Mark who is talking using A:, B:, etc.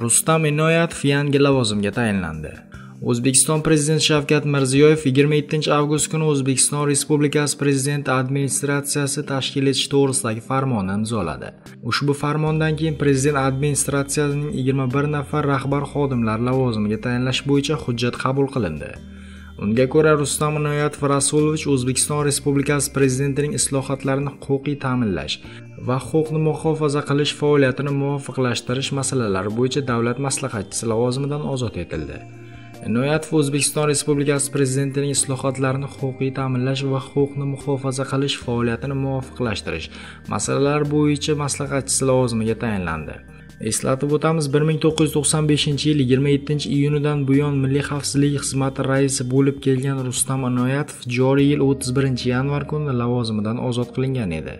A: Rustam Inoyatov yangi lavozimga tayinlandi. O'zbekiston Prezidenti Shavkat Mirziyoyev 27 avgust kuni O'zbekiston Respublikasi Prezidenti administratsiyasi tashkil etish to'g'risidagi farmonni imzoladi. Ushbu farmondan keyin Prezident administratsiyasining 21 nafar rahbar xodimlar lavozimiga tayinlash bo'yicha hujjat qabul qilindi. Unga ko'ra Rustam Inoyatov Rasulovich O'zbekiston Respublikasi Prezidentining islohotlarini huquqiy ta'minlash va huquqni muhofaza qilish faoliyatini muvofiqlashtirish masalalari bo'yicha davlat maslahatchisi lavozimidan ozod etildi. Inoyatov O'zbekiston Respublikasi Prezidentining islohotlarini huquqiy ta'minlash va huquqni muhofaza qilish faoliyatini muvofiqlashtirish masalalari bo'yicha maslahatchisi lavozimiga tayinlandi. Eslatib o'tamiz, 1995-yil 27-iyunidan buyon Milliy xavfsizlik xizmati raisi bo'lib kelgan Rustam Inoyatov joriy yil 31-yanvar kuni lavozimidan ozod qilingan edi.